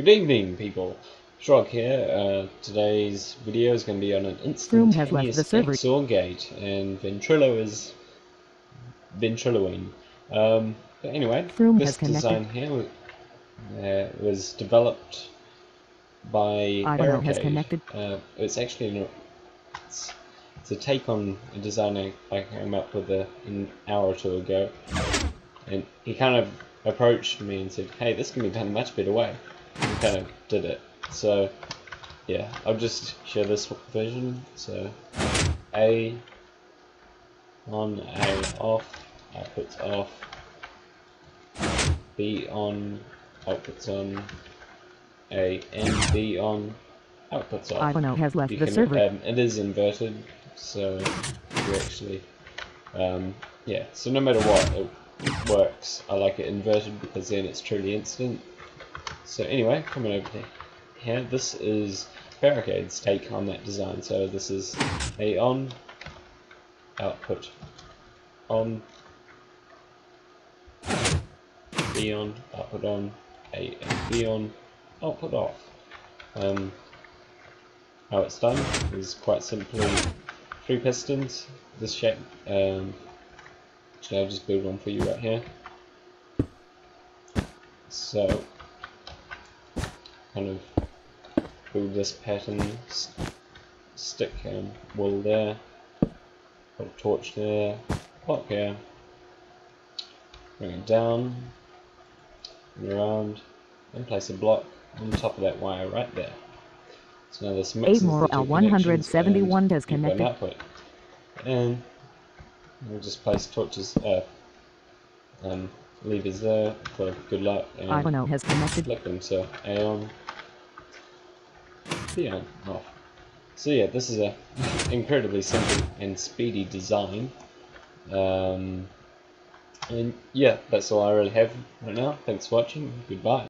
Good evening, people. Shrogg here. Uh, today's video is going to be on an Room has left instantaneous. XOR gate, and Ventrilo is ventriloing. Um, but anyway, Room this design here uh, was developed by Barricade. connected. Uh, it's actually an, it's, it's a take on a design I, I came up with a, an hour or two ago, and he kind of approached me and said, "Hey, this can be done a much better way." And kind of did it. So yeah, I'll just share this version. So A on, A off, outputs off, B on, outputs on, A and B on, outputs off. Ivanhoe has left You the can- server. Um, it is inverted, so you actually, um, yeah. So no matter what, it works. I like it inverted because then it's truly instant. So anyway, coming over here, this is Barricade's take on that design. So this is a on, output on, B on, output on, A and B on, output off. Um, how it's done is quite simply three pistons, this shape, um, which I'll just build one for you right here. So, kind of build this pattern, s- stick um, wool there, put a torch there, clock here, bring it down, and around, and place a block on top of that wire right there. So now this mixes Amor the two L171 connections has and you've got an connected. output. And we'll just place torches, uh, um, levers there for good luck and has connected. flick them so A off. So yeah, this is a incredibly simple and speedy design. Um, and yeah, that's all I really have right now. Thanks for watching. Goodbye.